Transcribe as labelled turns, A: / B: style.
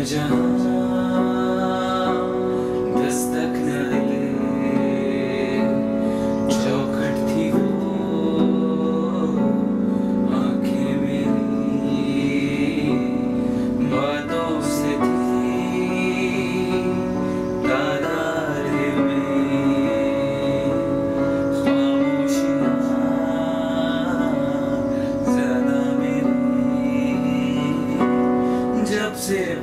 A: I just